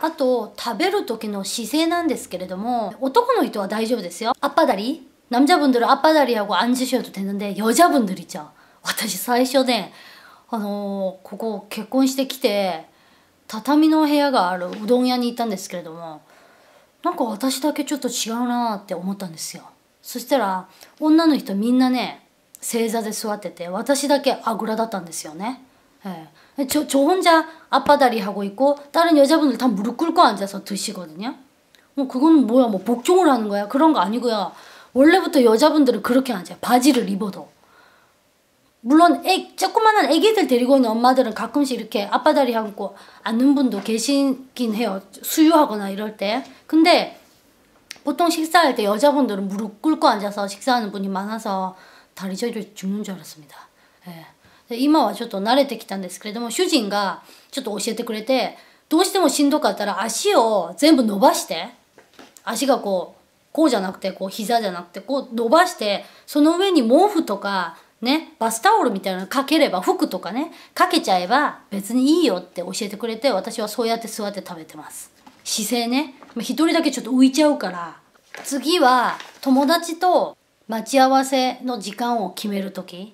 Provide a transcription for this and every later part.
あと食べる時の姿勢なんですけれども男の人は大丈夫ですよ앞바다리남자분들은앞바다리하고앉으셔도되는데여자분들이죠私最初ねあのー、ここ結婚してきて畳の部屋があるうどん屋に行ったんですけれどもなんか私だけちょっと違うなって思ったんですよそしたら女の人みんなね正座で座ってて私だけあぐらだったんですよね 예. 저, 저 혼자 앞바다리 하고 있고 다른 여자분들 다 무릎 꿇고 앉아서 드시거든요. 뭐 그거는 뭐야 뭐 복종을 하는 거야 그런 거 아니고요. 원래부터 여자분들은 그렇게 앉아요. 바지를 입어도. 물론 애, 조그마한 애기들 데리고 있는 엄마들은 가끔씩 이렇게 앞바다리 하고 앉는 분도 계시긴 해요. 수유하거나 이럴 때. 근데 보통 식사할 때 여자분들은 무릎 꿇고 앉아서 식사하는 분이 많아서 다리 저리 죽는 줄 알았습니다. 예. で今はちょっと慣れてきたんですけれども主人がちょっと教えてくれてどうしてもしんどかったら足を全部伸ばして足がこうこうじゃなくてこう膝じゃなくてこう伸ばしてその上に毛布とかねバスタオルみたいなのかければ服とかねかけちゃえば別にいいよって教えてくれて私はそうやって座って食べてます。姿勢ね一人だけちょっと浮いちゃうから次は友達と待ち合わせの時間を決める時。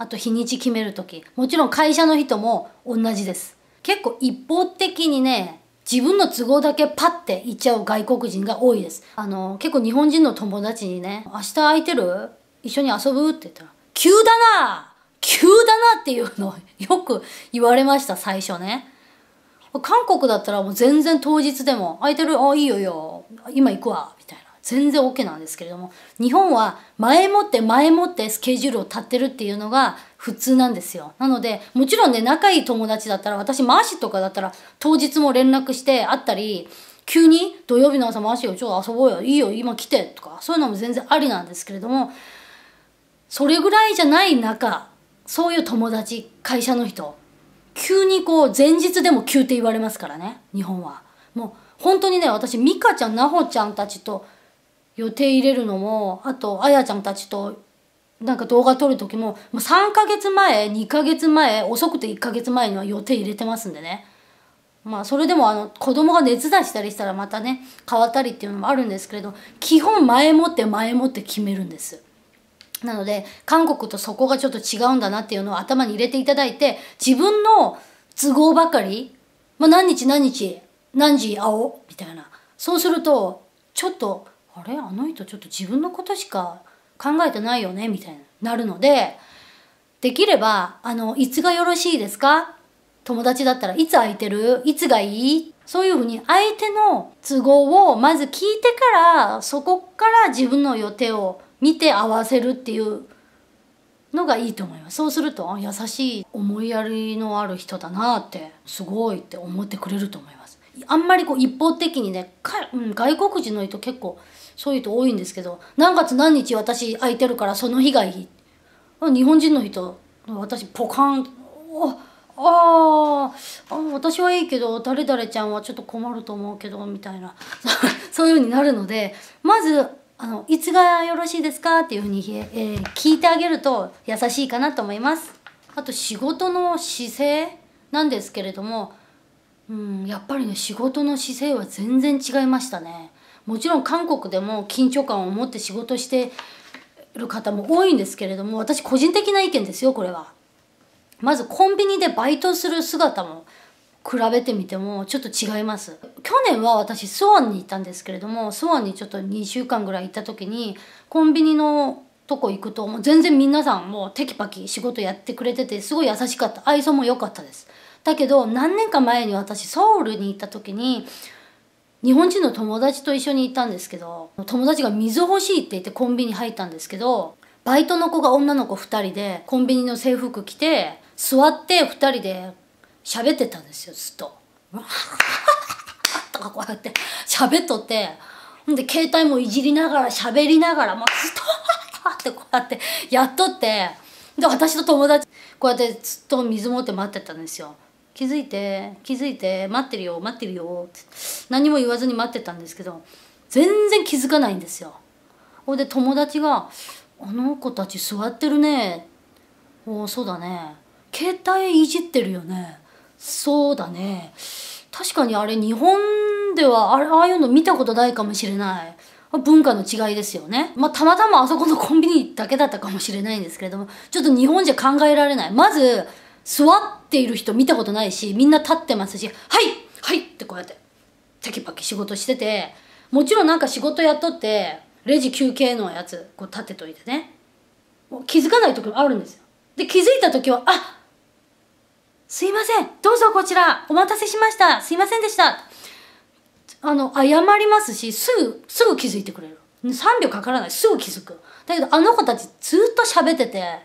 あと日にち決める時。もちろん会社の人も同じです。結構一方的にね自分の都合だけパッて言っちゃう外国人が多いです。あの結構日本人の友達にね「明日空いてる？一緒に遊ぶ?」って言ったら「急だな急だな」っていうのを よく言われました最初ね。韓国だったらもう全然当日でも「空いてるあいいよいいよ。今行くわ」みたいな。全然 OK なんですけれども日本は前もって前もってスケジュールを立ってるっていうのが普通なんですよ。なのでもちろんね仲いい友達だったら私マーシとかだったら当日も連絡して会ったり急に土曜日の朝マーシよちょっと遊ぼうよいいよ今来てとかそういうのも全然ありなんですけれどもそれぐらいじゃない中そういう友達会社の人急にこう前日でも急って言われますからね日本は。もう本当にね私美香ちゃん奈穂ちゃんたちと予定入れるのもあとあやちゃんたちとなんか動画撮る時ももう3ヶ月前2ヶ月前遅くて1ヶ月前には予定入れてますんでね。まあそれでもあの子供が熱出したりしたらまたね変わったりっていうのもあるんですけれど基本前もって前もって決めるんです。なので韓国とそこがちょっと違うんだなっていうのを頭に入れていただいて自分の都合ばかり、まあ、何日何日何時会おうみたいな。そうするとちょっとあれ？あの人ちょっと自分のことしか考えてないよね？みたいになるのでできればあのいつがよろしいですか？友達だったらいつ空いてる？いつがいい？そういうふうに相手の都合をまず聞いてからそこから自分の予定を見て合わせるっていうのがいいと思います。そうすると優しい思いやりのある人だなってすごいって思ってくれると思います。あんまりこう一方的にね、うん、外国人の人結構そういう人多いんですけど何月何日私空いてるからその日がいい日本人の人私ポカンああ私はいいけど誰々ちゃんはちょっと困ると思うけどみたいな そういうふうになるのでまずあのいつがよろしいですかっていうふうに、えー、聞いてあげると優しいかなと思います。あと仕事の姿勢なんですけれども、うん、やっぱりね仕事の姿勢は全然違いましたね。もちろん韓国でも緊張感を持って仕事してる方も多いんですけれども私個人的な意見ですよこれは。まずコンビニでバイトする姿も比べてみてもちょっと違います。去年は私スワンに行ったんですけれどもスワンにちょっと2週間ぐらい行った時にコンビニのとこ行くともう全然皆さんもうテキパキ仕事やってくれててすごい優しかった。愛想も良かったです。だけど何年か前に私ソウルに行った時に日本人の友達と一緒に行ったんですけど友達が水欲しいって言ってコンビニ入ったんですけどバイトの子が女の子2人でコンビニの制服着て座って2人で喋ってたんですよずっと。とかこうやって喋っとってほんで携帯もいじりながら喋りながらもうずっとってこうやってやっとってで私と友達こうやってずっと水持って待ってたんですよ。気づいて気づいて待ってるよ待ってるよって何も言わずに待ってたんですけど全然気づかないんですよ。ほいで友達が「あの子たち座ってるね」「おおそうだね」「携帯いじってるよね」「そうだね」確かにあれ日本ではあれああいうの見たことないかもしれない文化の違いですよね。まあ、たまたまあそこのコンビニだけだったかもしれないんですけれども、ちょっと日本じゃ考えられない。まず、座っている人見たことないし、みんな立ってますし、はいはいってこうやって、テキパキ仕事してて、もちろんなんか仕事やっとって、レジ休憩のやつ、こう立てといてね。気づかない時もあるんですよ。で、気づいた時は、あすいませんどうぞこちらお待たせしましたすいませんでしたあの、謝りますし、すぐ、すぐ気づいてくれる。3秒かからない。すぐ気づく。だけど、あの子たちずっと喋ってて、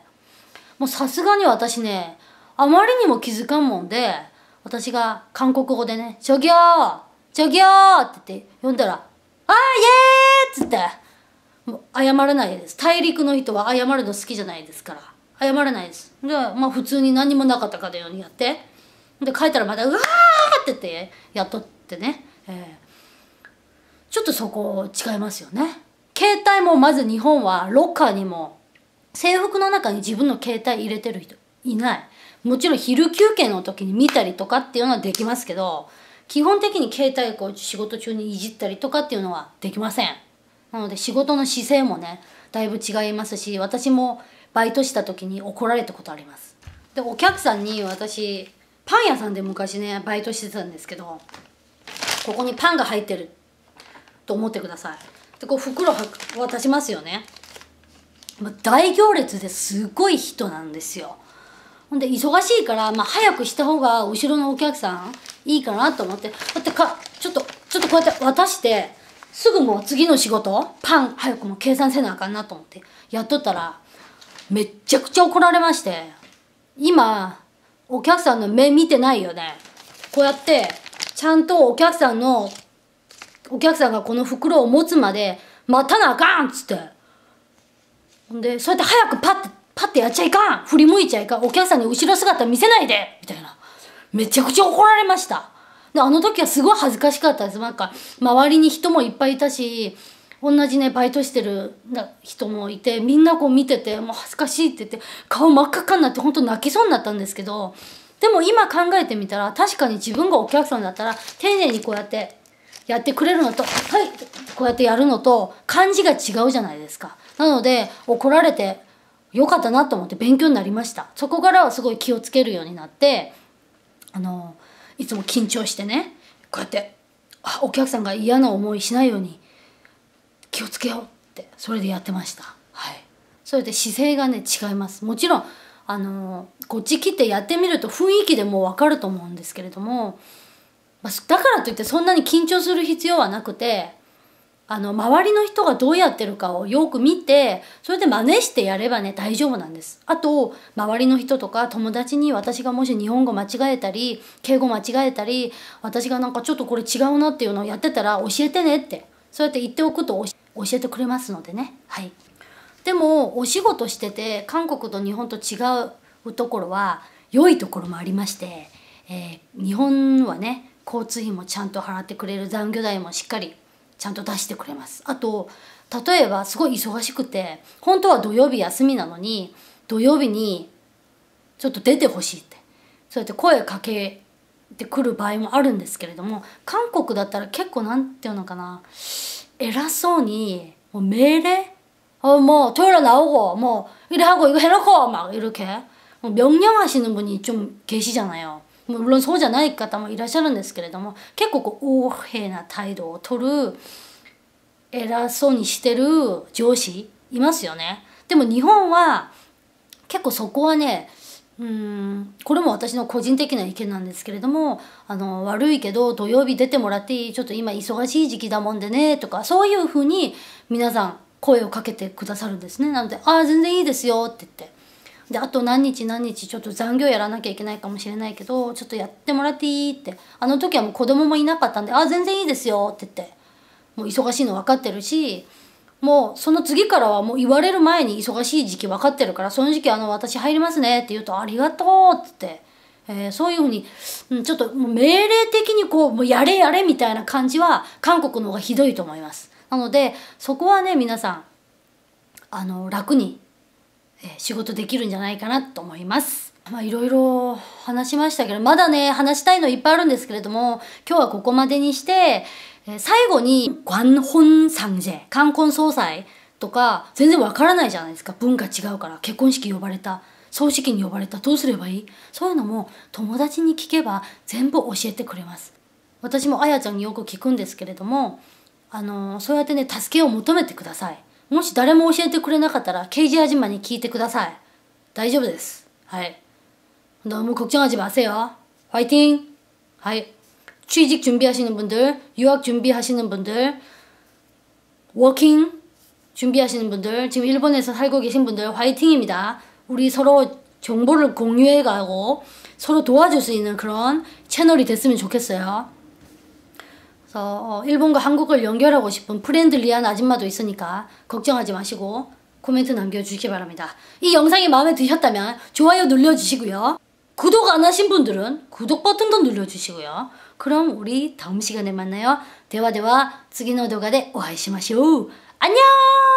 もうさすがに私ね、あまりにも気づかんもんで、私が韓国語でね、ちょぎょーちょぎょーって言って読んだら、あーイエーっつって、もう謝らないです。大陸の人は謝るの好きじゃないですから。謝らないです。で、まあ普通に何もなかったかのようにやって、で、帰ったらまた、うわーって言って、やっとってね。えーちょっとそこ違いますよね。携帯もまず日本はロッカーにも制服の中に自分の携帯入れてる人いない。もちろん昼休憩の時に見たりとかっていうのはできますけど、基本的に携帯こう仕事中にいじったりとかっていうのはできません。なので仕事の姿勢もね、だいぶ違いますし、私もバイトした時に怒られたことあります。で、お客さんに私、パン屋さんで昔ね、バイトしてたんですけど、ここにパンが入ってると思ってくださいでこう袋渡しますよね大行列ですごい人なんですよほんで忙しいから、まあ、早くした方が後ろのお客さんいいかなと思って。だってかちょっとちょっとこうやって渡してすぐもう次の仕事パン早くも計算せなあかんなと思ってやっとったらめっちゃくちゃ怒られまして。今お客さんの目見てないよね。こうやってちゃんとお客さんのお客さんがこの袋を持つまで待たなあかんっつって。ほんで、そうやって早くパッて、パッてやっちゃいかん振り向いちゃいかんお客さんに後ろ姿見せないでみたいな。めちゃくちゃ怒られました。で、あの時はすごい恥ずかしかったです。なんか、周りに人もいっぱいいたし、同じね、バイトしてる人もいて、みんなこう見てて、もう恥ずかしいって言って、顔真っ赤っかになって本当泣きそうになったんですけど、でも今考えてみたら、確かに自分がお客さんだったら、丁寧にこうやって、やってくれるのと、はい、こうやってやるのと感じが違うじゃないですか。なので、怒られてよかったなと思って勉強になりました。そこからはすごい気をつけるようになって、あの、いつも緊張してね、こうやって、お客さんが嫌な思いしないように気をつけようって、それでやってました。はい。それで姿勢がね、違います。もちろん、あの、こっち来てやってみると雰囲気でもうわかると思うんですけれども、だからといってそんなに緊張する必要はなくてあの周りの人がどうやってるかをよく見てそれで真似してやればね大丈夫なんです。あと周りの人とか友達に私がもし日本語間違えたり敬語間違えたり私がなんかちょっとこれ違うなっていうのをやってたら教えてねってそうやって言っておくと教えてくれますのでね。はい。でもお仕事してて韓国と日本と違うところは良いところもありまして、えー、日本はね交通費もちゃんと払ってくれる残業代もしっかりちゃんと出してくれますあと例えばすごい忙しくて本当は土曜日休みなのに土曜日にちょっと出てほしいってそうやって声かけてくる場合もあるんですけれども韓国だったら結構なんていうのかな偉そうにもう命令어뭐토요일에나오고뭐이래하고이거해놓고막이렇게뭐명령하시는분이좀계시잖아요 もちろんそうじゃない方もいらっしゃるんですけれども結構こう横柄な態度を取る偉そうにしてる上司いますよね。でも日本は結構そこはねうんこれも私の個人的な意見なんですけれどもあの悪いけど土曜日出てもらっていいちょっと今忙しい時期だもんでねとかそういうふうに皆さん声をかけてくださるんですねなので「ああ全然いいですよ」って言ってであと何日何日ちょっと残業やらなきゃいけないかもしれないけどちょっとやってもらっていいってあの時はもう子供もいなかったんで「あ全然いいですよ」って言ってもう忙しいの分かってるしもうその次からはもう言われる前に忙しい時期分かってるからその時期あの私入りますねって言うと「ありがとう」って言って。えー、そういうふうに、うん、ちょっともう命令的にこうもうやれやれみたいな感じは韓国の方がひどいと思います。なのでそこはね皆さんあの楽に仕事できるんじゃないかなと思います。 まあいろいろ話しましたけど、まだね、話したいのいっぱいあるんですけれども、今日はここまでにして、え最後に、관혼상제、冠婚葬祭とか、全然わからないじゃないですか。文化違うから。結婚式呼ばれた。葬式に呼ばれた。どうすればいいそういうのも友達に聞けば全部教えてくれます。私もあやちゃんによく聞くんですけれども、あのそうやってね、助けを求めてください。 もし誰も教えてくれなかったら、ケージアジマに聞いてください。大丈夫です。はい。 너무 걱정하지 마세요. 화이팅! 하이. 취직 준비하시는 분들, 유학 준비하시는 분들, 워킹 준비하시는 분들, 지금 일본에서 살고 계신 분들 화이팅입니다. 우리 서로 정보를 공유해 가고 서로 도와줄 수 있는 그런 채널이 됐으면 좋겠어요. 그래서 어, 일본과 한국을 연결하고 싶은 프렌들리한 아줌마도 있으니까 걱정하지 마시고 코멘트 남겨주시기 바랍니다. 이 영상이 마음에 드셨다면 좋아요 눌러주시고요. 구독 안 하신 분들은 구독 버튼도 눌러주시고요. 그럼 우리 다음 시간에 만나요. 대화 대화 次の動画でお会いしましょう. 안녕!